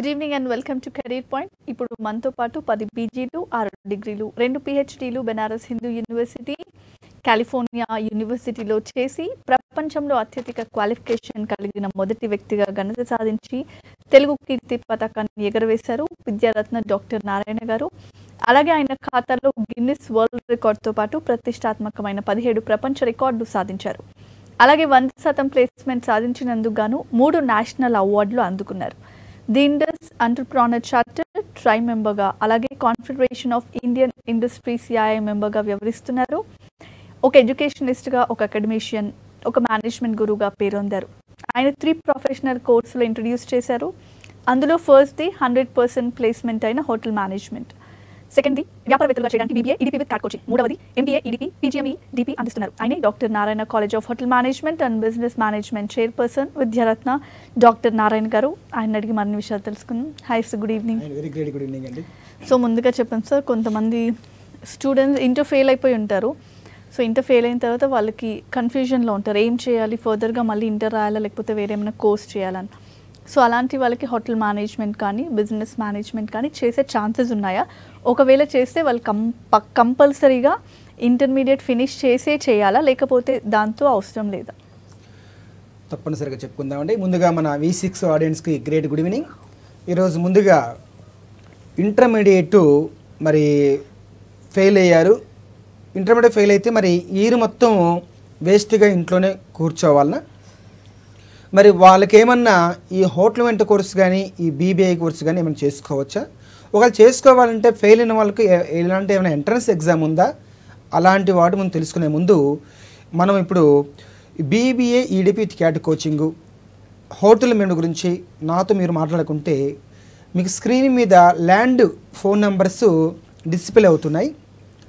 Good evening and welcome to career point ఇప్పుడు మనతో పాటు పది పీజీలు ఆరు డిగ్రీలు రెండు పిహెచ్డీలు బెనారస్ హిందూ యూనివర్సిటీ కాలిఫోర్నియా యూనివర్సిటీలో చేసి ప్రపంచంలో అత్యధిక క్వాలిఫికేషన్ కలిగిన మొదటి వ్యక్తిగా ఘనత సాధించి తెలుగు కీర్తి పతాకాన్ని ఎగరవేశారు విద్యారత్న డాక్టర్ నారాయణ గారు. అలాగే ఆయన ఖాతాలో గిన్నిస్ వరల్డ్ రికార్డ్తో పాటు ప్రతిష్టాత్మకమైన పదిహేడు ప్రపంచ రికార్డులు సాధించారు. అలాగే వంద శాతం ప్లేస్మెంట్ సాధించినందుకు గాను మూడు నేషనల్ అవార్డులు అందుకున్నారు. ది ఇండస్ అంటర్ప్రానర్ చార్టర్ ట్రై మెంబర్గా అలాగే confederation of Indian industry CII మెంబర్గా వ్యవహరిస్తున్నారు. ఒక ఎడ్యుకేషనిస్ట్గా ఒక అకాడమిషియన్ ఒక మేనేజ్మెంట్ గురువుగా పేరొందారు. ఆయన త్రీ ప్రొఫెషనల్ కోర్సులు ఇంట్రడ్యూస్ చేశారు. అందులో ఫస్ట్ది హండ్రెడ్ పర్సెంట్ ప్లేస్మెంట్ అయిన హోటల్ మేనేజ్మెంట్. సెకండ్ది వ్యాపారవేత్తలుగా చేయడానికి BBA EDP with card coaching మూడవది ఎంబీఏ ఈడీపీ పీజీఎంఈ డిపి అందిస్తున్నారు. ఆయన doctor Narayana college of hotel management and business management chairperson Vidyaratna doctor Narayana గారు. ఆయన అడిగి మరిన్ని విషయాలు తెలుసుకుందాం. Hi sir good evening very great good evening అండి. సో ముందుగా చెప్పాను సార్ కొంతమంది స్టూడెంట్స్ ఇంటర్ ఫెయిల్ అయిపోయి ఉంటారు. సో ఇంటర్ ఫెయిల్ అయిన తర్వాత వాళ్ళకి కన్ఫ్యూజన్లో ఉంటారు. ఏం చేయాలి? ఫర్దర్గా మళ్ళీ ఇంటర్ రాయాలా? లేకపోతే వేరే ఏమైనా కోర్స్ చేయాలని సో అలాంటి వాళ్ళకి హోటల్ మేనేజ్మెంట్ కానీ బిజినెస్ మేనేజ్మెంట్ కానీ చేసే ఛాన్సెస్ ఉన్నాయా? ఒకవేళ చేస్తే వాళ్ళు కం కంపల్సరీగా ఇంటర్మీడియట్ ఫినిష్ చేసే చేయాలా? లేకపోతే దాంతో అవసరం లేదా? తప్పనిసరిగా చెప్పుకుందామండి. ముందుగా మన వి సిక్స్ ఆడియన్స్కి గ్రేట్ గుడ్ ఈవినింగ్ ఈరోజు ముందుగా ఇంటర్మీడియట్ మరి ఫెయిల్ అయ్యారు. ఇంటర్మీడియట్ ఫెయిల్ అయితే మరి ఈరు మొత్తం వేస్ట్గా ఇంట్లోనే కూర్చోవాలనా? మరి వాళ్ళకేమన్నా ఈ హోటల్ వెంట కోర్స్ కానీ ఈ బీబీఐ కోర్స్ కానీ ఏమైనా చేసుకోవచ్చా? ఒకవేళ చేసుకోవాలంటే ఫెయిల్ అయిన వాళ్ళకి ఎలాంటి ఏమైనా ఎంట్రన్స్ ఎగ్జామ్ ఉందా? అలాంటి వాటి ముందు తెలుసుకునే ముందు మనం ఇప్పుడు BBA EDP CAT coaching hotel menu గురించి నాతో మీరు మాట్లాడుకుంటే మీకు స్క్రీన్ మీద ల్యాండ్ ఫోన్ నెంబర్స్ డిస్ప్లే అవుతున్నాయి.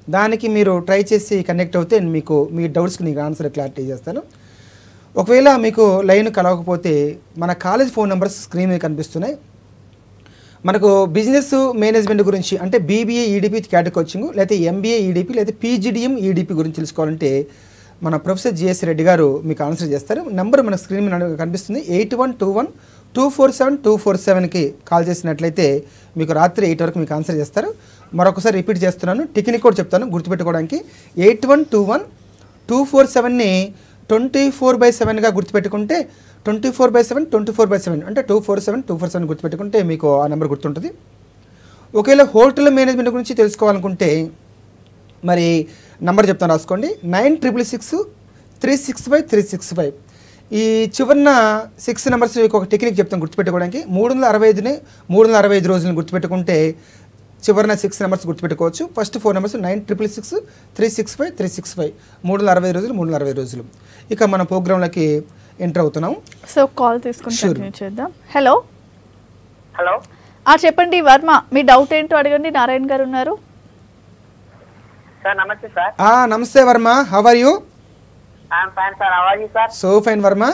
దానికి మీరు ట్రై చేసి కనెక్ట్ అవుతే మీకు మీ డౌట్స్కి నీకు ఆన్సర్ క్లారిటీ చేస్తాను. ఒకవేళ మీకు లైన్ కలవకపోతే మన కాలేజ్ ఫోన్ నెంబర్స్ స్క్రీన్ మీద కనిపిస్తున్నాయి. మనకు బిజినెస్ మేనేజ్మెంట్ గురించి అంటే బీబీఏ ఈడిపి క్యాట్ కోచింగ్ లేకపోతే ఎంబీఏ ఈడిపి లేకపోతే పీజీడిఎం ఈడిపి గురించి తెలుసుకోవాలంటే మన ప్రొఫెసర్ జిఎస్ రెడ్డి గారు మీకు ఆన్సర్ చేస్తారు. నెంబర్ మన స్క్రీన్ మీద కనిపిస్తుంది. Eight one two one two four seven two four సెవెన్కి కాల్ చేసినట్లయితే మీకు రాత్రి ఎయిట్ వరకు మీకు ఆన్సర్ చేస్తారు. మరొకసారి రిపీట్ చేస్తున్నాను. టెక్నిక్ కూడా చెప్తాను గుర్తుపెట్టుకోవడానికి. Eight one two one two four సెవెన్ని twenty four by సెవెన్గా గుర్తుపెట్టుకుంటే twenty four by seven twenty four by seven అంటే two four seven two four seven గుర్తుపెట్టుకుంటే మీకు ఆ నెంబర్ గుర్తుంటుంది. ఒకవేళ హోటల్ మేనేజ్మెంట్ గురించి తెలుసుకోవాలనుకుంటే మరి నంబర్ చెప్తాను రాసుకోండి. Nine triple six three six five three six five. ఈ చివరిన సిక్స్ నెంబర్స్ మీకు ఒక టెక్నిక్ చెప్తాను గుర్తుపెట్టుకోవడానికి. మూడు వందల అరవై ఐదుని మూడు వందల అరవై ఐదు రోజులను గుర్తుపెట్టుకుంటే చివరిన సిక్స్ నెంబర్స్ గుర్తుపెట్టుకోవచ్చు. First four numbers nine triple six three six five three six five మూడు వందల అరవై రోజులు మూడు వందల అరవై రోజులు. ఇక మన ప్రోగ్రాంలోకి ఎంటర్ అవుతున్నాం. సో కాల్ తీసుకుని చేద్దాం. హలో హలో ఆ చెప్పండి వర్మ మీ డౌట్ ఏంటో అడగండి నారాయణ గారు ఉన్నారు. సార్ నమస్తే సార్ ఆ, నమస్తే Varma. How are you I'm fine sir అవాజీ sir so fine Varma.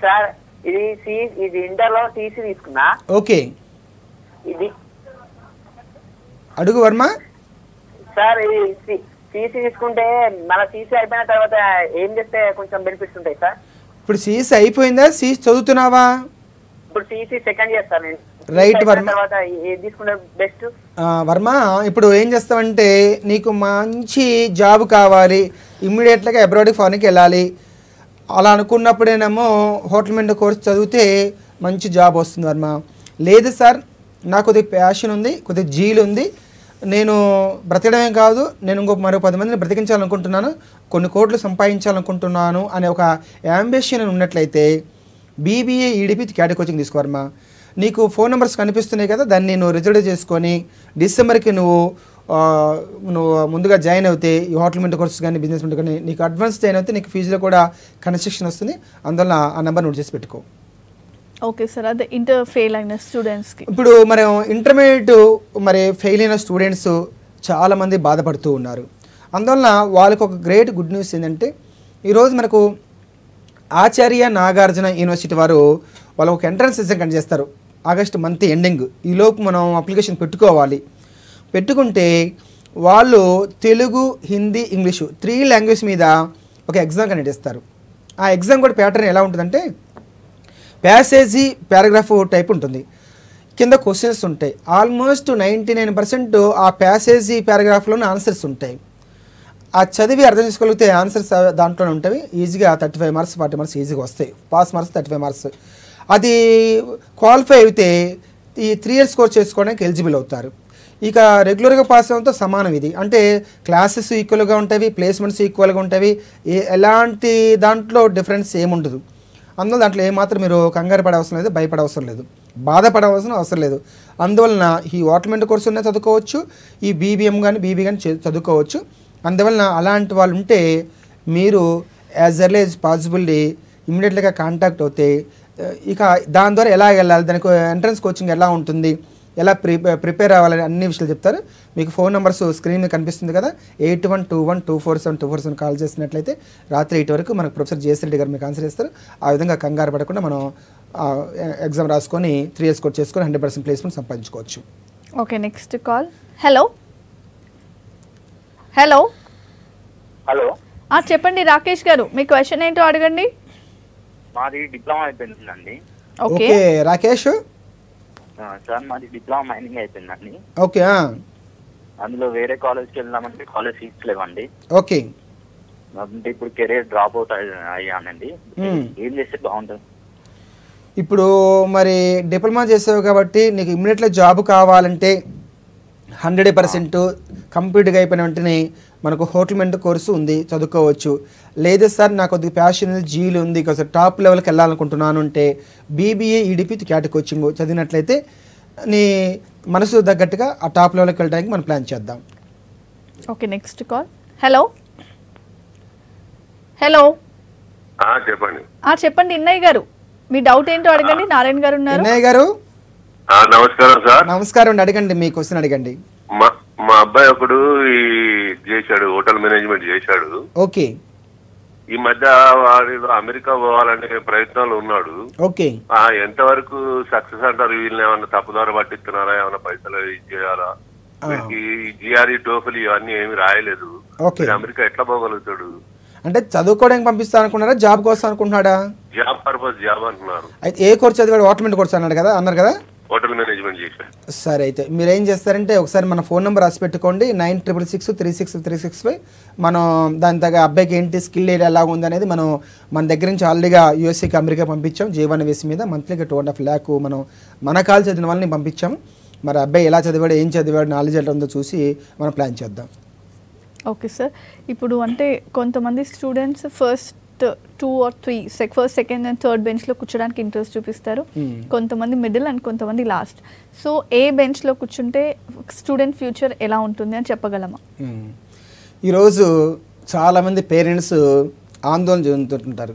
Sir ఇది సి ఇది ఇంటర్లో టీసీ తీసుకున్నా. ఓకే ఇది అడుగు వర్మ. సార్ టీసీ తీసుకుంటే మన టీసీ అయిపోయిన తర్వాత ఏం చేస్తే కొంచెం బెనిఫిట్స్ ఉంటాయి సార్? ఇప్పుడు సీస్ అయిపోయిందా? సీస్ చదువుతున్నావా? ఇప్పుడు టీసీ సెకండ్ ఇయర్ సార్ నేను. అయిపోయిన వర్మ. తర్వాత ఏది తీసుకుంటే బెస్ట్ వర్మ ఇప్పుడు ఏం చేస్తావంటే నీకు మంచి జాబ్ కావాలి. ఇమ్మీడియట్గా అబ్రాడ్కి ఫారెన్కి వెళ్ళాలి. అలా అనుకున్నప్పుడేనేమో హోటల్ మెండ్ కోర్స్ చదివితే మంచి జాబ్ వస్తుంది వర్మ. లేదు సార్ నాకు కొద్ది ప్యాషన్ ఉంది కొద్దిగా జీలు ఉంది. నేను బ్రతకడమే కాదు నేను ఇంకో మరో పది మందిని బ్రతికించాలనుకుంటున్నాను కొన్ని కోట్లు సంపాదించాలనుకుంటున్నాను అనే ఒక యాంబిషన్ ఉన్నట్లయితే బీబీఏ ఈడిపి క్యాట్ కోచింగ్ తీసుకోవరమ్మా నీకు ఫోన్ నెంబర్స్ కనిపిస్తున్నాయి కదా దాన్ని నువ్వు రిజల్ట్ చేసుకొని డిసెంబర్కి నువ్వు నువ్వు ముందుగా జాయిన్ అవుతే ఈ హోటల్ మెంట్ కోర్సెస్ కానీ బిజినెస్ మెంట్ కానీ నీకు అడ్వాన్స్ జాయిన్ అవుతే నీకు ఫీజులో కూడా కన్స్ట్రక్షన్ వస్తుంది. అందువల్ల ఆ నెంబర్ నోట్ చేసి పెట్టుకో. ఓకే సార్ అదే ఇంటర్ ఫెయిల్ అయిన స్టూడెంట్స్కి ఇప్పుడు మనం ఇంటర్మీడియట్ మరి ఫెయిల్ అయిన స్టూడెంట్స్ చాలామంది బాధపడుతూ ఉన్నారు. అందువలన వాళ్ళకు ఒక గ్రేట్ గుడ్ న్యూస్ ఏంటంటే ఈరోజు మనకు ఆచార్య నాగార్జున యూనివర్సిటీ వారు వాళ్ళు ఒక ఎంట్రన్స్ ఎగ్జామ్ కండక్ట్ చేస్తారు. ఆగస్ట్ మంత్ ఎండింగ్ ఈలోపు మనం అప్లికేషన్ పెట్టుకోవాలి. పెట్టుకుంటే వాళ్ళు Telugu Hindi English three language మీద ఒక ఎగ్జామ్ కండక్ట్ చేస్తారు. ఆ ఎగ్జామ్ కూడా ప్యాటర్న్ ఎలా ఉంటుందంటే ప్యాసేజీ పారాగ్రాఫ్ టైప్ ఉంటుంది. కింద క్వశ్చన్స్ ఉంటాయి. ఆల్మోస్ట్ నైంటీ నైన్ పర్సెంట్ ఆ ప్యాసేజీ పారాగ్రాఫ్లోనే ఆన్సర్స్ ఉంటాయి. ఆ చదివి అర్థం చేసుకోగలిగితే ఆన్సర్స్ దాంట్లోనే ఉంటాయి. ఈజీగా thirty five marks forty marks ఈజీగా వస్తాయి. Pass marks thirty five marks. అది క్వాలిఫై అయితే ఈ త్రీ ఇయర్స్ కోర్స్ చేసుకోవడానికి ఎలిజిబుల్ అవుతారు. ఇక రెగ్యులర్గా పాస్ అవ్వడంతో సమానం ఇది. అంటే క్లాసెస్ ఈక్వల్గా ఉంటాయి ప్లేస్మెంట్స్ ఈక్వల్గా ఉంటాయి. ఎలాంటి దాంట్లో డిఫరెన్స్ ఏముండదు. అందువల్ల దాంట్లో ఏమాత్రం మీరు కంగారు పడే అవసరం లేదు భయపడే అవసరం లేదు. బాధపడవలసిన అవసరం లేదు. అందువలన ఈ వాటర్మెంట్ కోర్సు ఉన్న చదువుకోవచ్చు ఈ బీబీఎం కానీ బీబీ కానీ చదువుకోవచ్చు. అందువలన అలాంటి వాళ్ళు ఉంటే మీరు యాజ్ ఎర్లీ యాజ్ పాసిబుల్లీ ఇమీడియట్గా కాంటాక్ట్ అవుతే ఇక దాని ద్వారా ఎలా వెళ్ళాలి? దానికి ఎంట్రన్స్ కోచింగ్ ఎలా ఉంటుంది? ఎలా ప్రి ప్రిపేర్ అవ్వాలని అన్ని విషయాలు చెప్తారు. మీకు ఫోన్ నెంబర్స్ స్క్రీన్ మీద కనిపిస్తుంది కదా eight one two one two four seven two four seven call చేసినట్లయితే రాత్రి ఎయిట్ వరకు మనకు ప్రొఫెసర్ జేఎస్ రెడ్డి గారు మీకు ఆన్సర్ ఇస్తారు ఆ విధంగా కంగారు పడకుండా మనం ఎగ్జామ్ రాసుకొని త్రీ ఇయర్స్ కోర్స్ చేసుకొని హండ్రెడ్ పర్సెంట్ ప్లేస్మెంట్ సంపాదించుకోవచ్చు. Okay next call. Hello. Hello. Hello. ఆ, చెప్పండి రాకేష్ గారు మీ క్వశ్చన్ ఏంటో అడగండి. మాది డిప్లొమా అయిపోయిందండి. ఓకే. ఓకే రాకేష్. సార్ మాది డిప్లొమా మైనింగ్ అయిపోయిందండి. ఓకే అందులో వేరే కాలేజ్కి వెళ్దామంటే కాలేజ్ సీట్స్ లేవండి. ఓకే. అంటే ఇప్పుడు కెరీర్ డ్రాప్ అవుట్ అయ్యానండి. ఏం చేస్తే బాగుంటుంది? ఇప్పుడు మరి డిప్లొమా చేసావు కాబట్టి నీకు ఇమ్మీడియట్గా జాబ్ కావాలంటే హండ్రెడ్ పర్సెంట్ కంప్లీట్గా అయిపోయిన వెంటనే మనకు హోటల్ మెంట్ కోర్సు ఉంది చదువుకోవచ్చు. లేదు సార్ నాకు కొద్దిగా ప్యాషన్ ఉంది జీలు ఉంది కొంచెం టాప్ లెవెల్కి వెళ్ళాలనుకుంటున్నాను అంటే బీబీఏ ఈడిపి క్యాట్ కోచింగ్ చదివినట్లయితే నీ మనసు తగ్గట్టుగా ఆ టాప్ లెవెల్కి వెళ్ళడానికి మనం ప్లాన్ చేద్దాం. Okay next call hello hello ఆ, చెప్పండి. ఆ చెప్పండి ఇన్నయ్య గారు. మీ డౌట్ ఏంటో అడగండి నారాయణ గారు ఉన్నారు. వినయ్ గారు? ఆ, నమస్కారం సార్. నమస్కారం అండి అడగండి మీ క్వశ్చన్ అడగండి. అబ్బాయి ఒకడు ఈ చేశాడు హోటల్ మేనేజ్మెంట్ చేశాడు. ఓకే. ఈ మధ్య వాడు అమెరికా పోవాలనే ప్రయత్నాలు ఉన్నాడు. ఓకే. ఆ ఎంతవరకు సక్సెస్ అంటారు? వీళ్ళని ఏమన్నా తప్పుదార పట్టిస్తున్నారా? ఏమన్నా పైసలు. వీడికి జిఆర్ఈ టోఫిల్ ఇవన్నీ ఏమి రాయలేదు. అమెరికా ఎట్లా పోగలుగుతాడు? అంటే చదువుకోవడానికి పంపిస్తా అనుకున్నారా జాబ్ కోసం అనుకుంటున్నాడా? జాబ్ పర్పస్ జాబ్ అంటున్నారు. అయితే ఏ కోర్స్ చదివాడు? ఆటోమేటిక్ కోర్స్ అన్నాడు కదా అన్నారు కదా? హోటల్ మేనేజ్మెంట్ చేశాడు సరే అయితే మీరు ఏం చేస్తారంటే ఒకసారి మన ఫోన్ నెంబర్ రాసి పెట్టుకోండి. Nine triple six three six three six five. మనం దాని తగ్గ అబ్బాయికి ఏంటి స్కిల్ ఏరియా ఎలా ఉంది అనేది మనం మన దగ్గర నుంచి ఆల్రెడీగా యూఎస్ఏకి అమెరికా పంపించాం. జీవన వేసి మీద మంత్లీగా టూ అండ్ హాఫ్ ల్యాక్ మనం మన కాల్ చదివిన వాళ్ళని పంపించాం. మరి అబ్బాయి ఎలా చదివాడు ఏం చదివాడు నాలెడ్జ్ ఎలా ఉందో చూసి మనం ప్లాన్ చేద్దాం. Okay sir. ఇప్పుడు అంటే కొంతమంది students first two or three sec first second and third బెంచ్లో కూర్చోడానికి ఇంట్రెస్ట్ చూపిస్తారు. Hmm. కొంతమంది మిడిల్ అండ్ కొంతమంది లాస్ట్. సో ఏ బెంచ్లో కూర్చుంటే స్టూడెంట్ ఫ్యూచర్ ఎలా ఉంటుంది అని చెప్పగలమా? మ్మ్. ఈరోజు చాలామంది పేరెంట్స్ ఆందోళన చెందుతుంటారు.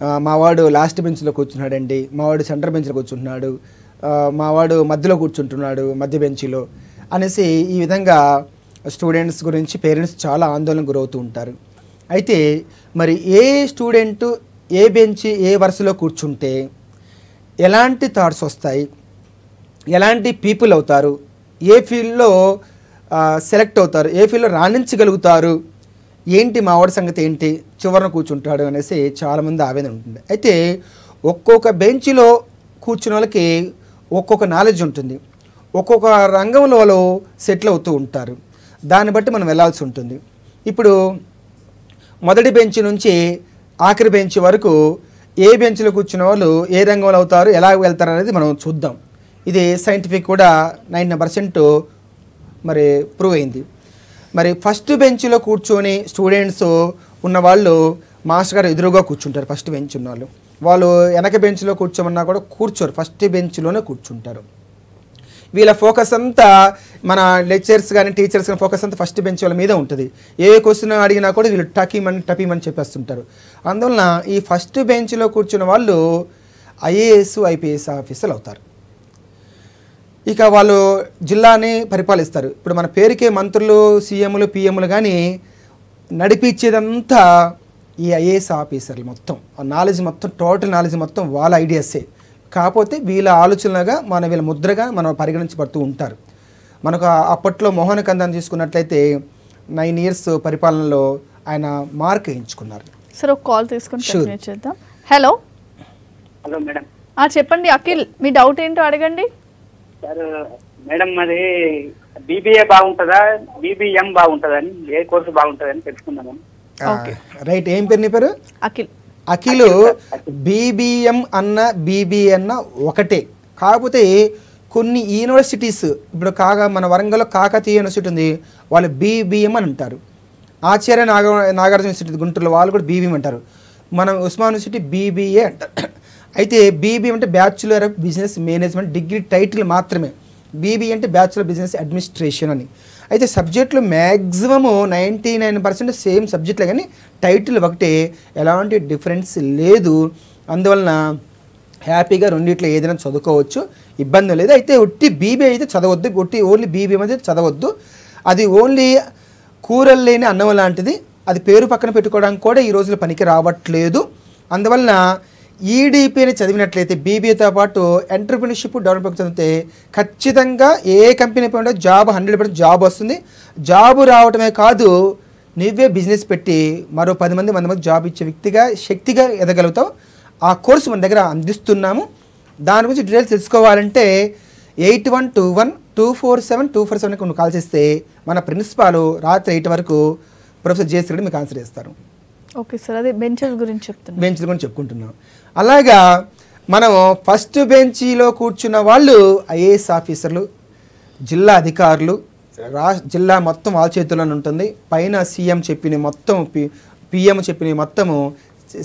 ఆ, మావాడు లాస్ట్ బెంచ్లో కూర్చున్నాడండి మావాడు సెంటర్ బెంచ్లో కూర్చుంటున్నాడు ఆ, మావాడు మధ్యలో కూర్చుంటున్నాడు మధ్య బెంచ్లో అనేసి ఈ విధంగా స్టూడెంట్స్ గురించి పేరెంట్స్ చాలా ఆందోళన గురవుతూ ఉంటారు. అయితే మరి ఏ స్టూడెంట్ ఏ బెంచ్ ఏ వరుసలో కూర్చుంటే ఎలాంటి థాట్స్ వస్తాయి? ఎలాంటి పీపుల్ అవుతారు? ఏ ఫీల్డ్లో సెలెక్ట్ అవుతారు? ఏ ఫీల్డ్లో రాణించగలుగుతారు? ఏంటి మా వాడి సంగతి ఏంటి? చివరన కూర్చుంటాడు అనేసి చాలామంది ఆవేదన ఉంటుంది. అయితే ఒక్కొక్క బెంచ్లో కూర్చున్న వాళ్ళకి ఒక్కొక్క నాలెడ్జ్ ఉంటుంది. ఒక్కొక్క రంగంలో వాళ్ళు సెటిల్ అవుతూ ఉంటారు. దాన్ని బట్టి మనం వెళ్ళాల్సి ఉంటుంది. ఇప్పుడు మొదటి బెంచ్ నుంచి ఆఖరి బెంచ్ వరకు ఏ బెంచ్లో కూర్చున్న వాళ్ళు ఏ రంగంలో అవుతారు ఎలా వెళ్తారు అనేది మనం చూద్దాం. ఇది సైంటిఫిక్ కూడా నైన్ పర్సెంట్ మరి ప్రూవ్ అయింది. మరి ఫస్ట్ బెంచ్లో కూర్చొని స్టూడెంట్స్ ఉన్న వాళ్ళు మాస్టర్ గారు ఎదురుగా కూర్చుంటారు ఫస్ట్ బెంచ్ ఉన్న వాళ్ళు. వాళ్ళు వెనక బెంచ్లో కూర్చోమన్నా కూడా కూర్చోరు ఫస్ట్ బెంచ్లోనే కూర్చుంటారు. వీళ్ళ ఫోకస్ అంతా మన లెక్చర్స్ కానీ టీచర్స్ కానీ ఫోకస్ అంతా ఫస్ట్ బెంచ్ వాళ్ళ మీద ఉంటుంది. ఏ క్వశ్చన్ అడిగినా కూడా వీళ్ళు టకీమని టపీమని చెప్పేస్తుంటారు. అందువలన ఈ ఫస్ట్ బెంచ్లో కూర్చున్న వాళ్ళు ఐఏఎస్ ఐపీఎస్ ఆఫీసర్లు అవుతారు. ఇక వాళ్ళు జిల్లాని పరిపాలిస్తారు. ఇప్పుడు మన పేరుకే మంత్రులు సీఎంలు పిఎంలు కానీ నడిపించేదంతా ఈ ఐఏఎస్ ఆఫీసర్లు మొత్తం. ఆ నాలెడ్జ్ మొత్తం టోటల్ నాలెడ్జ్ మొత్తం వాళ్ళ ఐడియాసే. కాకపోతే వీళ్ళ ఆలోచనలుగా మన వీళ్ళ ముద్రగా మనం పరిగణించబడుతూ ఉంటారు. మనకు అప్పట్లో మోహన కందాన్ని తీసుకున్నట్లయితే నైన్ ఇయర్స్ పరిపాలనలో ఆయన మార్క్ వేయించుకున్నారు. సార్ ఒక కాల్ తీసుకొని చేద్దాం. హలో. Hello madam. ఆ చెప్పండి అఖిల్ మీ డౌట్ ఏంటో అడగండి. సార్ మేడం మరి బీబీఏ బాగుంటుందా? బీబీఎం బాగుంటుందా అని ఏ కోర్సు బాగుంటుందని తెలుసుకుందామని ఆ, రైట్ ఏం పేరు నీ పేరు? అఖిల్. అఖిలు బీబీఎం అన్న బీబీఏ అన్న ఒకటే. కాకపోతే కొన్ని యూనివర్సిటీస్ ఇప్పుడు కాగా మన వరంగల్లో కాకతీయ యూనివర్సిటీ ఉంది వాళ్ళు బీబీఎం అని అంటారు. ఆచార్య నాగ నాగార్జున యూనివర్సిటీ గుంటూరులో వాళ్ళు కూడా బీబీఎం అంటారు. మనం ఉస్మాన్ యూనివర్సిటీ బీబీఏ అంటారు అయితే బీబీ అంటే bachelor of business management degree title మాత్రమే. బీబీ అంటే బ్యాచులర్ బిజినెస్ అడ్మినిస్ట్రేషన్ అని. అయితే సబ్జెక్టులు maximum ninety nine percent same సబ్జెక్టులే కానీ టైటిల్ ఒకటే ఎలాంటి డిఫరెన్స్ లేదు. అందువలన హ్యాపీగా రెండిట్లో ఏదైనా చదువుకోవచ్చు ఇబ్బంది లేదు. అయితే ఒట్టి బీబీ అయితే చదవద్దు ఒట్టి ఓన్లీ బీబీ అయితే చదవద్దు. అది ఓన్లీ కూరలు లేని అన్నం లాంటిది అది పేరు పక్కన పెట్టుకోవడానికి కూడా ఈ రోజుల్లో పనికి రావట్లేదు. అందువలన ఈడీపీని చదివినట్లయితే బీబీఏతో పాటు ఎంటర్ప్రినర్షిప్ డెవలప్మెంట్ చదివితే ఖచ్చితంగా ఏ కంపెనీ పోయినా జాబ్ హండ్రెడ్ పర్సెంట్ జాబ్ వస్తుంది. జాబ్ రావటమే కాదు నువ్వే బిజినెస్ పెట్టి మరో పది మంది వంద మంది జాబ్ ఇచ్చే వ్యక్తిగా శక్తిగా ఎదగలుగుతావు. ఆ కోర్సు మన దగ్గర అందిస్తున్నాము. దాని గురించి డీటెయిల్స్ తెలుసుకోవాలంటే eight one two one two four seven two four సెవెన్కి నువ్వు కాల్ చేస్తే మన ప్రిన్సిపాల్ రాత్రి ఎయిట్ వరకు ప్రొఫెసర్ జేసీ రెడ్డి మీకు ఆన్సర్ ఇస్తారు ఓకే సార్ అదే బెంచెస్ గురించి చెప్తున్నా. బెంచ్ గురించి చెప్పుకుంటున్నాం. అలాగా మనం ఫస్ట్ బెంచీలో కూర్చున్న వాళ్ళు ఐఏఎస్ ఆఫీసర్లు జిల్లా అధికారులు రా జిల్లా మొత్తం వాళ్ళ చేతుల్లోనే ఉంటుంది. పైన సీఎం చెప్పిన మొత్తం పి పిఎం చెప్పిన మొత్తము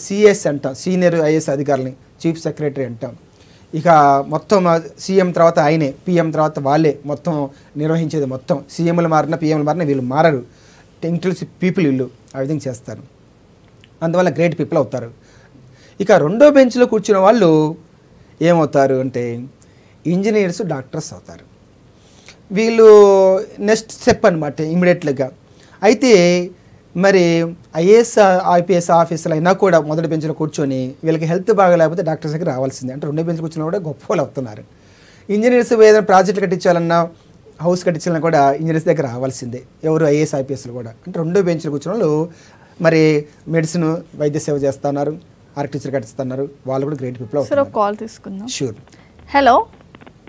సిఎస్ అంటాం సీనియర్ ఐఏఎస్ అధికారులని చీఫ్ సెక్రటరీ అంటాం. ఇక మొత్తం సీఎం తర్వాత ఆయనే పిఎం తర్వాత వాళ్ళే మొత్తం నిర్వహించేది మొత్తం. సీఎంలు మారిన పిఎంలు మారిన వీళ్ళు మారరు. ఇంక్లూసివ్ పీపుల్ వీళ్ళు ఆ విధంగా చేస్తారు. అందువల్ల గ్రేట్ పీపుల్ అవుతారు. ఇక రెండో బెంచ్లో కూర్చున్న వాళ్ళు ఏమవుతారు అంటే ఇంజనీర్స్ డాక్టర్స్ అవుతారు. వీళ్ళు నెక్స్ట్ స్టెప్ అనమాట ఇమీడియట్గా అయితే మరి ఐఏఎస్ ఐపీఎస్ ఆఫీసర్లు అయినా కూడా మొదటి బెంచ్లో కూర్చొని వీళ్ళకి హెల్త్ బాగాలేకపోతే డాక్టర్స్ దగ్గర రావాల్సిందే. అంటే రెండో బెంచ్లో కూర్చున్న కూడా గొప్ప వాళ్ళు అవుతున్నారు. ఇంజనీర్స్ ఏదైనా ప్రాజెక్టులు కట్టించాలన్నా హౌస్ కట్టించాలన్నా కూడా ఇంజనీర్స్ దగ్గర రావాల్సిందే. ఎవరు ఐఏఎస్ ఐపీఎస్లు కూడా. అంటే రెండో బెంచ్లో కూర్చున్న వాళ్ళు మరి మెడిసిన్ వైద్య సేవ చేస్తున్నారు ఆర్కిటెక్చర్ కట్టిస్తున్నారు వాళ్ళు కూడా గ్రేట్ పీపుల్ సార్ ఒక కాల్ తీసుకుందాం. షూర్ హలో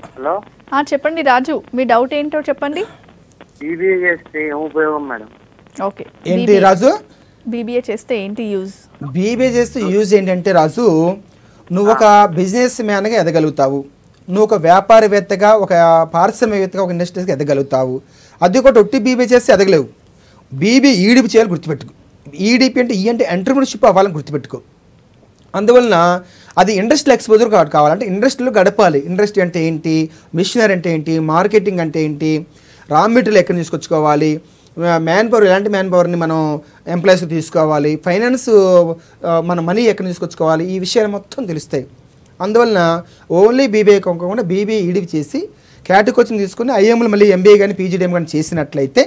హలో ఆ, చెప్పండి రాజు మీ డౌట్ ఏంటో చెప్పండి. బీబీఏ చేస్తే ఏం ఉపయోగం మేడం? ఓకే ఏంటి రాజు? బీబీఏ చేస్తే ఏంటి యూజ్? బీబీఏ చేస్తే యూజ్ ఏంటంటే రాజు నువ్వు ఒక బిజినెస్ మ్యాన్గా ఎదగలుగుతావు. నువ్వు ఒక వ్యాపారవేత్తగా ఒక పారిశ్రామికవేత్తగా ఒక ఇండస్ట్రీస్గా ఎదగలుగుతావు. అది ఒకటి ఒట్టి బీబీఏ చేస్తే ఎదగలేవు. బీబీ ఈడిపి చేయాలి గుర్తుపెట్టుకో. ఈడిపి అంటే ఈ అంటే ఎంటర్ప్రినర్షిప్ అవ్వాలని గుర్తుపెట్టుకో. అందువలన అది ఇండస్ట్రియల్ ఎక్స్పోజర్ కావాలంటే ఇండస్ట్రీలో గడపాలి. ఇండస్ట్రీ అంటే ఏంటి? మిషనరీ అంటే ఏంటి? మార్కెటింగ్ అంటే ఏంటి? రా మెటీరియల్ ఎక్కడ తీసుకొచ్చుకోవాలి? మ్యాన్ పవర్ ఎలాంటి మ్యాన్ పవర్ని మనం ఎంప్లాయీస్కి తీసుకోవాలి? ఫైనాన్స్ మన మనీ ఎక్కడ తీసుకొచ్చుకోవాలి? ఈ విషయాలు మొత్తం తెలుస్తాయి. అందువలన ఓన్లీ బీబీఏ కాకుండా బీబీఏ ఈడివి చేసి క్యాటకోచింగ్ తీసుకుని ఐఎంలు మళ్ళీ ఎంబీఏ కానీ పీజీడీఎం కానీ చేసినట్లయితే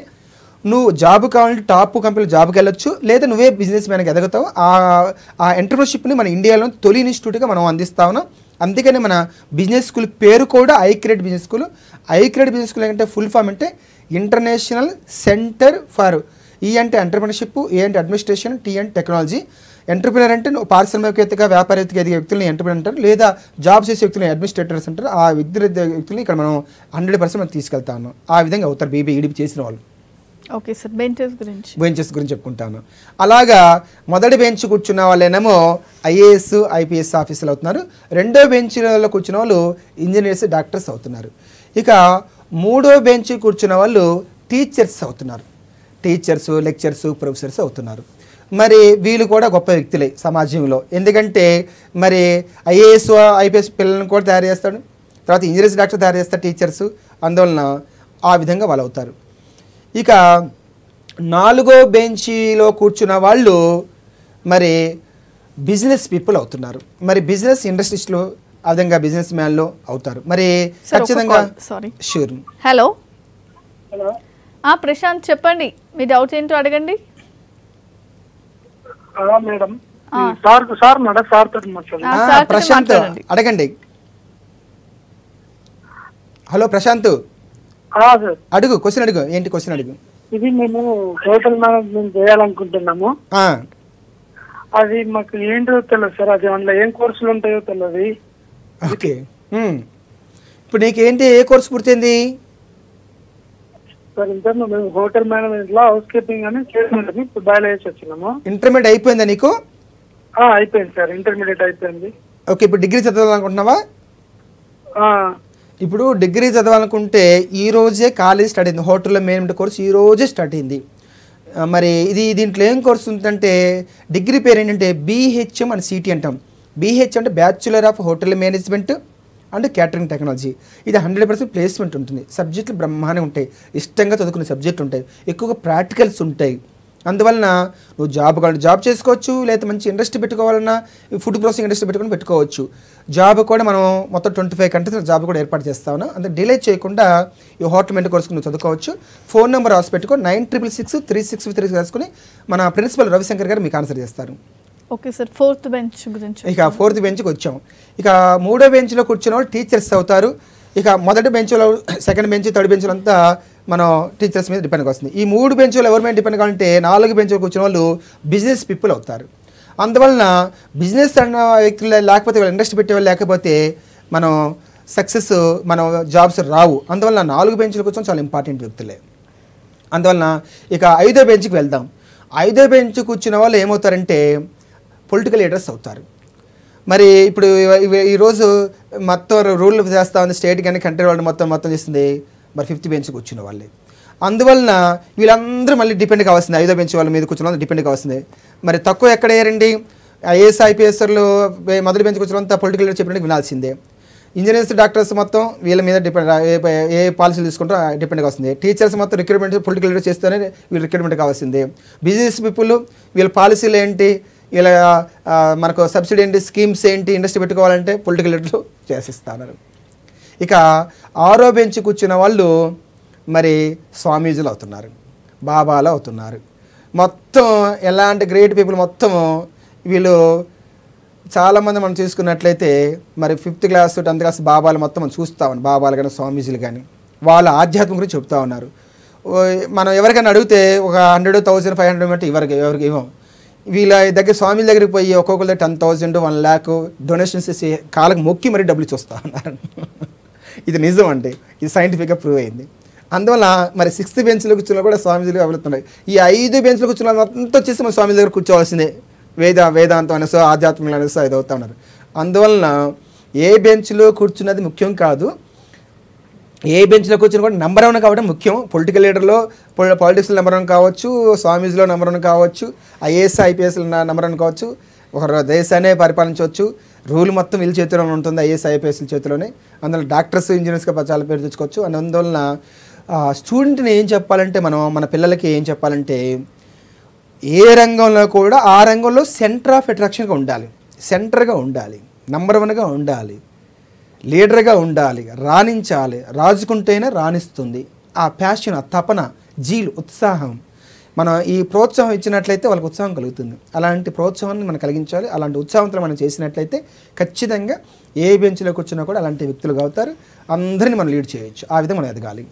నువ్వు జాబ్ కావాలంటే టాప్ కంపెనీలో జాబ్కి వెళ్ళొచ్చు లేదా నువ్వే బిజినెస్ మ్యాన్కి ఎదగతావు ఆ ఆ ఎంటర్ప్రినర్షిప్ని మన ఇండియాలో తొలి ఇన్స్టిట్యూట్గా మనం అందిస్తా ఉన్నాం. అందుకనే మన బిజినెస్ స్కూల్ పేరు కూడా ICRED business school. ICRED business school అంటే ఫుల్ ఫామ్ అంటే ఇంటర్నేషనల్ సెంటర్ ఫర్ ఈ అంటే ఎంటర్ప్రినర్షిప్ ఏ అంటే అడ్మినిస్ట్రేషన్ టీ అంటే టెక్నాలజీ ఎంటర్ప్రినర్ అంటే నువ్వు పారిశ్రామికవేత్తగా వ్యాపారవేత్తగా ఎదిగే వ్యక్తులని ఎంటర్ప్రినర్ అంటారు లేదా జాబ్ చేసే వ్యక్తులని అడ్మినిస్ట్రేటర్స్ అంటారు. ఆ విద్యుత్ వ్యక్తులని ఇక్కడ మనం హండ్రెడ్ పర్సెంట్ మనం తీసుకెళ్తా ఉన్నాం. ఆ విధంగా అవుతారు బీబీ ఈడిపి చేసిన వాళ్ళు. ఓకే సార్ బెంచెస్ గురించి. బెంచెస్ గురించి చెప్పుకుంటాను. అలాగా మొదటి బెంచ్ కూర్చున్న వాళ్ళేనేమో ఐఏఎస్ ఐపీఎస్ ఆఫీసర్లు అవుతున్నారు. రెండో బెంచ్లో కూర్చున్న వాళ్ళు ఇంజనీర్స్ డాక్టర్స్ అవుతున్నారు. ఇక మూడో బెంచ్ కూర్చున్న వాళ్ళు టీచర్స్ అవుతున్నారు. టీచర్స్ లెక్చర్స్ ప్రొఫెసర్స్ అవుతున్నారు. మరి వీళ్ళు కూడా గొప్ప వ్యక్తులే సమాజంలో. ఎందుకంటే మరి ఐఏఎస్ ఐపీఎస్ పిల్లలను కూడా తయారు చేస్తాడు. తర్వాత ఇంజనీర్స్ డాక్టర్ తయారు చేస్తారు టీచర్స్ అందువలన ఆ విధంగా వాళ్ళు అవుతారు. ఇక నాలుగో బెంచీలో కూర్చున్న వాళ్ళు మరి బిజినెస్ పీపుల్ అవుతున్నారు. మరి బిజినెస్ ఇండస్ట్రీస్లో ఆ విధంగా బిజినెస్ మ్యాన్లో అవుతారు. మరి సార్, ఖచ్చితంగా sorry. షూర్. హలో. హలో. ఆ ప్రశాంత్ చెప్పండి మీ డౌట్ ఏంటో అడగండి. Madam. Sir sir sir sir Prashanth. అడగండి. హలో ప్రశాంత్. సార్ అడుగు క్వశ్చన్ అడుగు ఏంటి క్వశ్చన్ అడుగు? ఇది మేము హోటల్ మేనేజ్మెంట్ చేయాలనుకుంటున్నాము. అది మాకు ఏంటో తెలియదు సార్ అది అందులో ఏం కోర్సులు ఉంటాయో తెలియదు ఓకే. ఇప్పుడు నీకేంటి ఏ కోర్సు పూర్తయింది? సార్ ఇంటర్ మేము హోటల్ మేనేజ్మెంట్లో హౌస్ కీపింగ్ అని చేసినట్టు ఇప్పుడు బయలుదేరి వచ్చినాము. ఇంటర్మీడియట్ అయిపోయిందా నీకు? అయిపోయింది సార్ ఇంటర్మీడియట్ అయిపోయింది. ఓకే ఇప్పుడు డిగ్రీ చదవాలనుకుంటున్నావా? ఇప్పుడు డిగ్రీ చదవాలనుకుంటే ఈ రోజే కాలేజ్ స్టార్ట్ అయింది. హోటల్ మేనేజ్మెంట్ కోర్స్ ఈ రోజే స్టార్ట్ అయింది. మరి ఇది దీంట్లో ఏం కోర్స్ ఉందంటే డిగ్రీ పేరు ఏంటంటే బీహెచ్ఎం అని సిటీ అంటాం. బీహెచ్ అంటే bachelor of hotel management and catering technology ఇది హండ్రెడ్ పర్సెంట్ ప్లేస్మెంట్ ఉంటుంది. సబ్జెక్టులు బ్రహ్మాండంగా ఉంటాయి. ఇష్టంగా చదువుకునే సబ్జెక్ట్ ఉంటాయి. ఎక్కువగా ప్రాక్టికల్స్ ఉంటాయి. అందువలన నువ్వు జాబ్ కావాలి జాబ్ చేసుకోవచ్చు లేదా మంచి ఇండస్ట్రీ పెట్టుకోవాలన్నా ఫుడ్ ప్రాసెసింగ్ ఇండస్ట్రీ పెట్టుకొని పెట్టుకోవచ్చు. జాబ్ కూడా మనం మొత్తం ట్వంటీ ఫైవ్ కంట్రీస్ జాబ్ కూడా ఏర్పాటు చేస్తాను అంత డిలే చేయకుండా ఈ హోటల్ మెంట్ కోర్సు నువ్వు చదువుకోవచ్చు. ఫోన్ నెంబర్ రాసి పెట్టుకో nine triple six three six three రాసుకుని మన ప్రిన్సిపల్ రవిశంకర్ గారు మీకు ఆన్సర్ చేస్తారు. ఓకే సార్ ఫోర్త్ బెంచ్ గురించి ఇక ఫోర్త్ బెంచ్కి వచ్చాం. ఇక మూడో బెంచ్లో కూర్చున్న వాళ్ళు టీచర్స్ అవుతారు. ఇక మొదటి బెంచ్లో సెకండ్ బెంచ్ థర్డ్ బెంచ్లో అంతా మనం టీచర్స్ మీద డిపెండ్ వస్తుంది ఈ మూడు బెంచ్లో ఎవరి మీద డిపెండ్ కావాలంటే నాలుగు బెంచ్లో కూర్చున్న వాళ్ళు బిజినెస్ పీపుల్ అవుతారు. అందువలన బిజినెస్ అన్న వ్యక్తులు లేకపోతే వాళ్ళు ఇండస్ట్రీ పెట్టేవాళ్ళు లేకపోతే మనం సక్సెస్ మనం జాబ్స్ రావు. అందువలన నాలుగు బెంచ్లు కూర్చొని చాలా ఇంపార్టెంట్ వ్యక్తులే. అందువలన ఇక ఐదో బెంచ్కి వెళ్దాం. ఐదో బెంచ్ కూర్చున్న వాళ్ళు ఏమవుతారంటే పొలిటికల్ లీడర్స్ అవుతారు. మరి ఇప్పుడు ఈరోజు మొత్తం రూల్ చేస్తా ఉంది స్టేట్ కానీ కంట్రీ వాళ్ళు మొత్తం మొత్తం చేస్తుంది. మరి ఫిఫ్త్ బెంచ్కి వచ్చిన వాళ్ళే. అందువలన వీళ్ళందరూ మళ్ళీ డిపెండ్ కావాల్సింది ఐదో బెంచ్ వాళ్ళ మీద కూర్చున్న డిపెండ్ కావాల్సిందే మరి తక్కువ ఎక్కడ అయ్యారండి ఐఏఎస్ ఐపీఎస్ఆర్లు మొదటి బెంచ్ కూర్చున్నంత పొలిటికల్ లీడర్ చెప్పినట్టు వినాల్సిందే. ఇంజనీర్స్ డాక్టర్స్ మొత్తం వీళ్ళ మీద డిపెండ్ ఏ ఏ పాలసీలు తీసుకుంటారో డిపెండ్ కావాల్సిందే టీచర్స్ మొత్తం రిక్రూట్మెంట్ పొలిటికల్ లీడర్ చేస్తేనే వీళ్ళు రిక్రూట్మెంట్ కావాల్సిందే బిజినెస్ పీపుల్ వీళ్ళ పాలసీలు ఏంటి? వీళ్ళ మనకు సబ్సిడీ ఏంటి? స్కీమ్స్ ఏంటి? ఇండస్ట్రీ పెట్టుకోవాలంటే పొలిటికల్ లీడర్లు చేసిస్తున్నారు ఇక ఆరో బెంచ్ కూర్చున్న వాళ్ళు మరి స్వామీజీలు అవుతున్నారు బాబాలు అవుతున్నారు. మొత్తం ఎలాంటి గ్రేట్ పీపుల్ మొత్తం వీళ్ళు చాలామంది మనం చూసుకున్నట్లయితే మరి ఫిఫ్త్ క్లాస్ టెన్త్ క్లాస్ బాబాలు మొత్తం మనం చూస్తామని బాబాలు కానీ స్వామీజీలు కానీ. వాళ్ళ ఆధ్యాత్మం గురించి చెప్తా ఉన్నారు. మనం ఎవరికైనా అడిగితే ఒక హండ్రెడ్ థౌసండ్ ఫైవ్ హండ్రెడ్ బట్టి ఎవరికి ఎవరికి ఇవ్వం. వీళ్ళ దగ్గర స్వామిల దగ్గరికి పోయి ఒక్కొక్కరి ten thousand one lakh donations ఇచ్చి కాళ్ళకి మొక్కి మరీ డబ్బులు చూస్తూ ఉన్నారు. ఇది నిజం అండి ఇది సైంటిఫిక్గా ప్రూవ్ అయింది. అందువల్ల మరి సిక్స్త్ బెంచ్లో కూర్చున్న కూడా స్వామీజీలు వెళ్తున్నాయి. ఈ ఐదు బెంచ్లో కూర్చున్న అంతా వచ్చేసి మన స్వామి దగ్గర కూర్చోవాల్సిందే. వేద వేదాంతం అనేసో ఆధ్యాత్మికలు అనేసో ఇది అవుతా ఉన్నారు. అందువలన ఏ బెంచ్లో కూర్చున్నది ముఖ్యం కాదు. ఏ బెంచ్లో కూర్చుని కూడా నెంబర్ వన్ కావడం ముఖ్యం. పొలిటికల్ లీడర్లో పాలిటిక్స్లో నెంబర్ వన్ కావచ్చు స్వామీజీలో నెంబర్ వన్ కావచ్చు ఐఏఎస్ ఐపీఎస్లో నెంబర్ వన్ కావచ్చు. ఒక దేశాన్ని పరిపాలించవచ్చు. రూల్ మొత్తం వీళ్ళ చేతిలోనే ఉంటుంది ఐఏఎస్ ఐపీఎస్ల చేతిలోనే. అందులో డాక్టర్స్ ఇంజనీర్స్గా చాలా పేరు తెచ్చుకోవచ్చు. అండ్ అందువలన స్టూడెంట్ని ఏం చెప్పాలంటే మనం మన పిల్లలకి ఏం చెప్పాలంటే ఏ రంగంలో కూడా ఆ రంగంలో సెంటర్ ఆఫ్ అట్రాక్షన్గా ఉండాలి. సెంటర్గా ఉండాలి. నంబర్ వన్గా ఉండాలి. లీడర్గా ఉండాలి. రాణించాలి. రాజుకుంటేనే రాణిస్తుంది. ఆ ప్యాషన్ ఆ తపన జీలు ఉత్సాహం మనం ఈ ప్రోత్సాహం ఇచ్చినట్లయితే వాళ్ళకి ఉత్సాహం కలుగుతుంది. అలాంటి ప్రోత్సాహాన్ని మనం కలిగించాలి. అలాంటి ఉత్సాహంతో మనం చేసినట్లయితే ఖచ్చితంగా ఏ బెంచ్లో కూర్చున్నా కూడా అలాంటి వ్యక్తులుగా అవుతారు అందరిని మనం లీడ్ చేయొచ్చు. ఆ విధంగా మనం ఎదగాలి.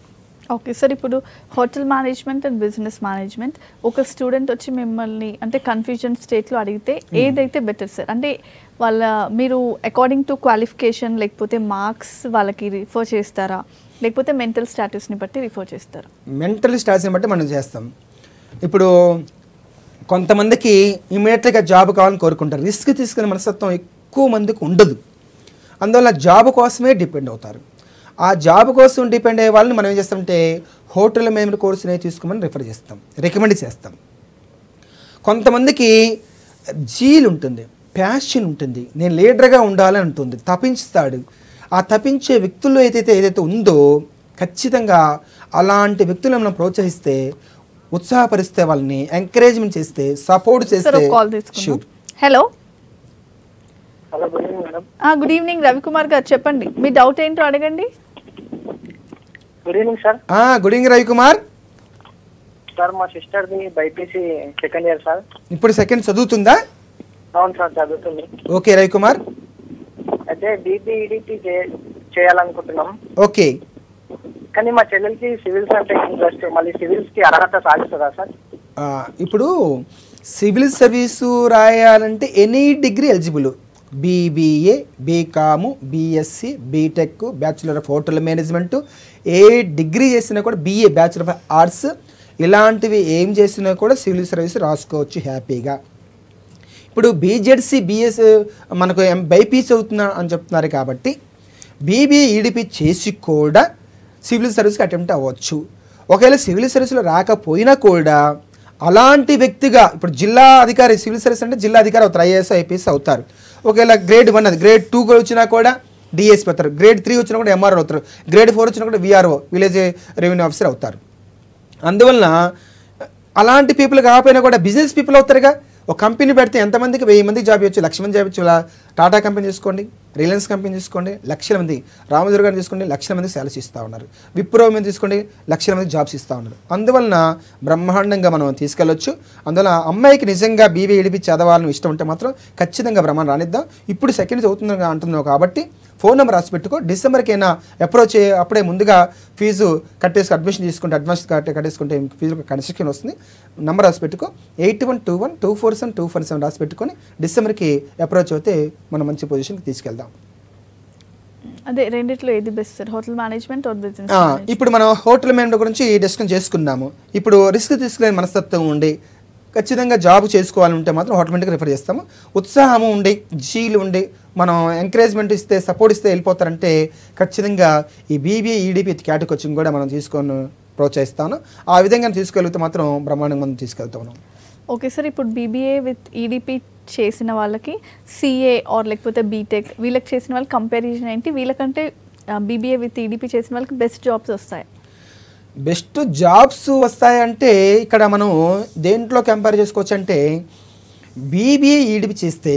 ఓకే. సార్ ఇప్పుడు hotel management and business management. ఒక స్టూడెంట్ వచ్చి మిమ్మల్ని అంటే కన్ఫ్యూజన్ స్టేట్లో అడిగితే ఏదైతే బెటర్ సార్? అంటే వాళ్ళ మీరు అకార్డింగ్ టు క్వాలిఫికేషన్ లేకపోతే మార్క్స్ వాళ్ళకి రిఫర్ చేస్తారా? లేకపోతే మెంటల్ స్టాటస్ని బట్టి రిఫర్ చేస్తారా? మెంటల్ స్టాట్స్ని బట్టి మనం చేస్తాం. ఇప్పుడు కొంతమందికి ఇమీడియట్గా జాబ్ కావాలని కోరుకుంటారు. రిస్క్ తీసుకునే మనస్తత్వం ఎక్కువ మందికి ఉండదు. అందువల్ల జాబ్ కోసమే డిపెండ్ అవుతారు. ఆ జాబ్ కోసం డిపెండ్ అయ్యే వాళ్ళని మనం ఏం చేస్తామంటే హోటల్ మేనేజ్మెంట్ కోర్సునే తీసుకోమని రిఫర్ చేస్తాం. రికమెండ్ చేస్తాం. కొంతమందికి జీల్ ఉంటుంది ప్యాషన్ ఉంటుంది. నేను లీడర్గా ఉండాలని ఉంటుంది తపించుతాడు ఆ తపించే వ్యక్తుల్లో ఏదైతే ఏదైతే ఉందో ఖచ్చితంగా అలాంటి వ్యక్తులను మనం ప్రోత్సహిస్తే ఉత్సాహపరిస్తే వాళ్ళని ఎంకరేజ్మెంట్ చేస్తే సపోర్ట్ చేస్తే hello hello good evening madam good evening Ravikumar గారు చెప్పండి. మీ డౌట్ ఏంటో అడగండి. Good evening sir good evening Ravikumar sir మా సిస్టర్ది బైపీసీ సెకండ్ ఇయర్ సార్ ఇప్పుడు సెకండ్ చదువుతుందా? అవును సార్ చదువుతుంది. ఓకే రవికుమార్ అయితే బీపీ ఈడీటీ చేయాలనుకుంటున్నాం. ఓకే కానీ మా చెల్లెలకి సివిల్స్ అంటే ఇంట్రెస్ట్ మళ్ళీ సివిల్స్కి అర్హత సాధిస్తుందా సార్? ఇప్పుడు సివిల్ సర్వీసు రాయాలంటే any degree eligible. BBA BCom BSc BTech bachelor of hotel management. A degree చేసినా కూడా బీఏ బ్యాచులర్ ఆఫ్ ఆర్ట్స్. ఇలాంటివి ఏం చేసినా కూడా సివిల్ సర్వీస్ రాసుకోవచ్చు హ్యాపీగా. ఇప్పుడు బీజెడ్సీ బీఎస్ మనకు ఎం- బైపీసీ అవుతున్నా అని చెప్తున్నారు కాబట్టి బీబీఏ ఈడిపి చేసి కూడా సివిల్ సర్వీస్కి అటెంప్ట్ అవ్వచ్చు. ఒకవేళ సివిల్ సర్వీస్లో రాకపోయినా కూడా అలాంటి వ్యక్తిగా ఇప్పుడు జిల్లా అధికారి సివిల్ సర్వీస్ అంటే జిల్లా అధికారి అవుతారు ఐఏఎస్ ఐపీఎస్ అవుతారు. ఒకవేళ గ్రేడ్ వన్ అది గ్రేడ్ టూ వచ్చినా కూడా డిఎస్పీ అవుతారు. గ్రేడ్ త్రీ వచ్చినా కూడా ఎంఆర్ఓ అవుతారు. గ్రేడ్ ఫోర్ వచ్చినా కూడా విఆర్ఓ విలేజ్ రెవెన్యూ ఆఫీసర్ అవుతారు. అందువలన అలాంటి పీపుల్ కాకపోయినా కూడా బిజినెస్ పీపుల్ అవుతారుగా. ఒక కంపెనీ పెడితే ఎంతమందికి వెయ్యి మందికి జాబ్ ఇవ్వచ్చు లక్ష మంది జాబ్ ఇవ్వచ్చు టాటా కంపెనీ చూసుకోండి రిలయన్స్ కంపెనీ తీసుకోండి లక్షల మంది రామదుర్గ గారిని తీసుకోండి లక్షల మంది శాలరీస్ ఇస్తూ ఉన్నారు. విప్రో మీద తీసుకోండి లక్షల మంది జాబ్స్ ఇస్తూ ఉన్నారు. అందువలన బ్రహ్మాండంగా మనం తీసుకెళ్ళొచ్చు. అందువల్ల అమ్మాయికి నిజంగా బీవీ ఏడిపి చదవాలని ఇష్టం ఉంటే మాత్రం ఖచ్చితంగా బ్రహ్మాండం రానిద్దాం. ఇప్పుడు సెకండ్ చదువుతుంది అంటున్నావు కాబట్టి ఫోన్ నెంబర్ రాసి పెట్టుకో. డిసెంబర్కైనా అప్రోచ్ అప్పుడే ముందుగా ఫీజు కట్టేసి అడ్మిషన్ తీసుకుంటే అడ్వాన్స్ కట్టే కట్టేసుకుంటే ఫీజు కన్స్ట్రక్షన్ వస్తుంది. నెంబర్ రాసి పెట్టుకో. Eight one two one two four seven two four seven రాసి పెట్టుకొని డిసెంబర్కి అప్రోచ్ అయితే మనం మంచి పొజిషన్కి తీసుకెళ్దాం. అదే రెండిట్లో ఏది best sir hotel management or business ఇప్పుడు మనం హోటల్ మేనేజ్మెంట్ గురించి డిస్కస్ చేసుకున్నాము ఇప్పుడు రిస్క్ తీసుకునే మనస్తత్వం ఉండి ఖచ్చితంగా జాబ్ చేసుకోవాలంటే మాత్రం హోటల్ మేనేజ్మెంట్కి రిఫర్ చేస్తాము. ఉత్సాహము ఉండి జీలు ఉండి మనం ఎంకరేజ్మెంట్ ఇస్తే సపోర్ట్ ఇస్తే వెళ్ళిపోతారంటే ఖచ్చితంగా ఈ బీబీఏ ఈడీపీ క్యాటరీ కోచింగ్ కూడా మనం తీసుకొని ప్రోత్సహిస్తాను. ఆ విధంగా తీసుకెళ్తే మాత్రం బ్రహ్మాండంగా మనం తీసుకెళ్తాము. ఓకే సార్ ఇప్పుడు బీబీఏ విత్ ఈడిపి చేసిన వాళ్ళకి సిఏ ఆర్ లేకపోతే బీటెక్ వీళ్ళకి చేసిన వాళ్ళకి కంపారిజన్ ఏంటి? వీళ్ళకంటే బీబీఏ విత్ ఈడిపి చేసిన వాళ్ళకి బెస్ట్ జాబ్స్ వస్తాయి. బెస్ట్ జాబ్స్ వస్తాయంటే ఇక్కడ మనం దేంట్లో కంపేర్ చేసుకోవచ్చు అంటే బీబీఏ ఈడిపి చేస్తే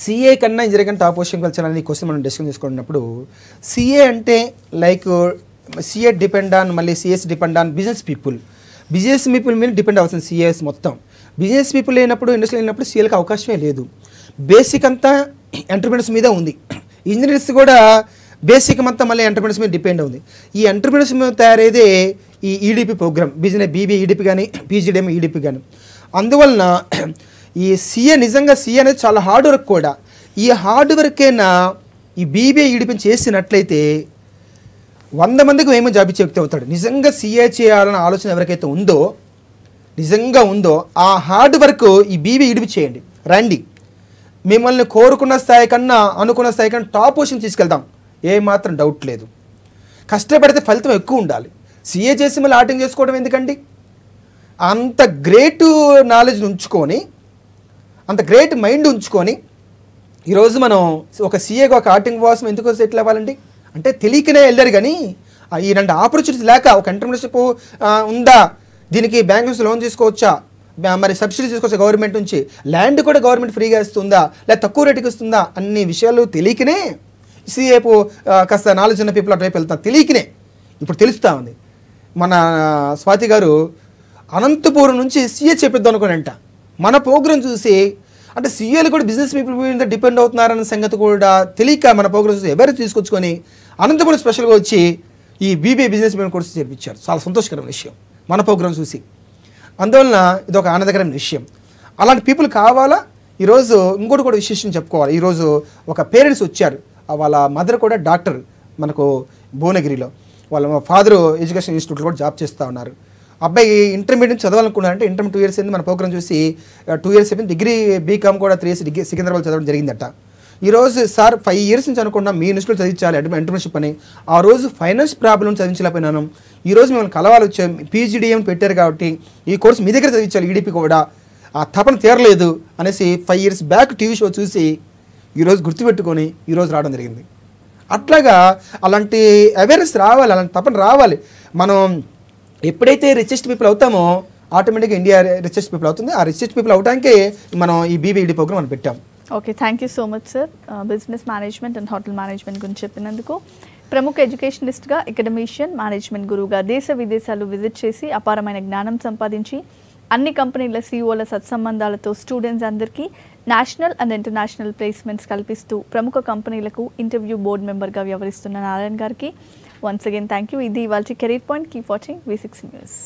సిఏ కన్నా ఇంజనీరింగ్ కన్నా టాప్ పొజిషన్కి వెళ్ళాలని క్వశ్చన్ మనం డిస్కస్ చేసుకున్నప్పుడు సిఏ అంటే లైక్ సిఏ డిపెండ్ ఆన్ మళ్ళీ CS depend on business people business people మీద డిపెండ్ అవుతుంది సిఎస్ మొత్తం. బిజినెస్ పీపుల్ లేనప్పుడు ఇండస్ట్రీ లేనప్పుడు సీఎల్కి అవకాశమే లేదు. బేసిక్ అంతా ఎంటర్ప్రినర్స్ మీద ఉంది. ఇంజనీర్స్ కూడా బేసిక్ అంతా మళ్ళీ ఎంటర్ప్రినర్స్ మీద డిపెండ్ ఉంది. ఈ ఎంటర్ప్రినర్స్ మీద తయారయ్యేదే ఈ EDP program business BB EDP కానీ పీజీడిఎం ఈడిపి కానీ అందువలన ఈ సీఏ నిజంగా సీఏ అనేది చాలా హార్డ్ వర్క్ కూడా. ఈ హార్డ్ వర్కేనా ఈ బీబీఏ ఈడిపి చేసినట్లయితే వంద మందికి ఏమో జాబ్ ఇచ్చే వ్యక్తి అవుతాడు. నిజంగా సీఏ చేయాలన్న ఆలోచన ఎవరికైతే ఉందో నిజంగా ఉందో ఆ హార్డ్ వర్క్ ఈ బీబీ ఇడిపి చేయండి. రండి. మిమ్మల్ని కోరుకున్న స్థాయి కన్నా అనుకున్న స్థాయి కన్నా టాప్ పొజిషన్ తీసుకెళ్దాం. ఏమాత్రం డౌట్ లేదు. కష్టపడితే ఫలితం ఎక్కువ ఉండాలి. సీఏ చేసి మళ్ళీ ఆటింగ్ చేసుకోవడం ఎందుకండి? అంత గ్రేట్ నాలెడ్జ్ ఉంచుకొని అంత గ్రేట్ మైండ్ ఉంచుకొని ఈరోజు మనం ఒక సీఏగా ఒక ఆర్టింగ్ కోసం ఎందుకు సెటిల్ అవ్వాలండి? అంటే తెలియకనే వెళ్ళారు కానీ ఆ ఈ రెండు ఆపర్చునిటీస్ లేక ఒక ఎంటర్ప్రినర్షిప్ ఉందా? దీనికి బ్యాంక్ నుంచి లోన్ తీసుకోవచ్చా? మరి సబ్సిడీ తీసుకొచ్చే గవర్నమెంట్ నుంచి ల్యాండ్ కూడా గవర్నమెంట్ ఫ్రీగా ఇస్తుందా? లేదా తక్కువ రేటుకి ఇస్తుందా? అన్ని విషయాలు తెలియకనే సీఏపు కాస్త నాలెడ్జ్ ఉన్న పీపుల్ అటువైపు వెళ్తాం తెలియకనే. ఇప్పుడు తెలుస్తూ ఉంది. మన స్వాతి గారు అనంతపురం నుంచి సీఏ చెప్పిద్దాం అనుకోనంట. మన ప్రోగ్రాం చూసి అంటే సీఏలు కూడా బిజినెస్ పీపుల్ మీద డిపెండ్ అవుతున్నారన్న సంగతి కూడా తెలియక మన ప్రోగ్రాం చూసి ఎవరు తీసుకొచ్చుకొని అనంతపురం స్పెషల్గా వచ్చి ఈ బీబీఏ బిజినెస్ మీద కోర్సు చేర్పించారు చాలా సంతోషకరమైన విషయం. మన ప్రోగ్రాం చూసి. అందువలన ఇది ఒక ఆనందకరమైన విషయం. అలాంటి పీపుల్ కావాలా? ఈరోజు ఇంకోటి కూడా విశేషం చెప్పుకోవాలి. ఈరోజు ఒక పేరెంట్స్ వచ్చారు. వాళ్ళ మదర్ కూడా డాక్టర్ మనకు భువనగిరిలో. వాళ్ళ ఫాదర్ ఎడ్యుకేషన్ ఇన్స్టిట్యూట్లో కూడా జాబ్ చేస్తూ ఉన్నారు. అబ్బాయి ఇంటర్మీడియట్ చదవాలనుకున్నారంటే ఇంటర్మీడియట్ టూ ఇయర్స్ అయింది. మన ప్రోగ్రామ్ చూసి టూ ఇయర్స్ అయిపోయింది. డిగ్రీ బీకామ్ కూడా త్రీ ఇయర్స్ డిగ్రీ సికింద్రాబాద్ చదవడం జరిగిందట. ఈరోజు సార్ ఫైవ్ ఇయర్స్ నుంచి అనుకున్నాం మీ ఇన్స్టిట్యూట్ చదివించాలి ఎంటర్ప్రినర్షిప్ అని. ఆ రోజు ఫైనాన్స్ ప్రాబ్లమ్ చదివించలేకపోయినాను. ఈ రోజు మిమ్మల్ని కలవాలి వచ్చాం పీజీడీఎం పెట్టారు కాబట్టి ఈ కోర్స్ మీ దగ్గర చదివించాలి ఈడీపీ కూడా. ఆ తపన తీరలేదు అనేసి five years back TV show చూసి ఈరోజు గుర్తుపెట్టుకొని ఈరోజు రావడం జరిగింది. అట్లాగా అలాంటి అవేర్నెస్ రావాలి అలాంటి తపన రావాలి. మనం ఎప్పుడైతే రిచెస్ట్ పీపుల్ అవుతామో ఆటోమేటిక్గా ఇండియా రిచెస్ట్ పీపుల్ అవుతుంది. ఆ రిచెస్ట్ పీపుల్ అవడానికే మనం ఈ బీబీఈడి ప్రోగ్రామ్ మనం పెట్టాం. Okay thank you so much sir business management and hotel management గురించి చెప్పినందుకు. ప్రముఖ ఎడ్యుకేషనిస్ట్గా అకాడమిషియన్ మేనేజ్మెంట్ గురువుగా దేశ విదేశాలు విజిట్ చేసి అపారమైన జ్ఞానం సంపాదించి అన్ని కంపెనీల సీఈఓల సత్సంబంధాలతో స్టూడెంట్స్ అందరికీ నేషనల్ అండ్ ఇంటర్నేషనల్ ప్లేస్మెంట్స్ కల్పిస్తూ ప్రముఖ కంపెనీలకు ఇంటర్వ్యూ బోర్డు మెంబర్గా వ్యవహరిస్తున్న నారాయణ గారికి. వన్స్ అగైన్ థ్యాంక్ యూ ఇది ఇవాళ career point. Keep watching V six news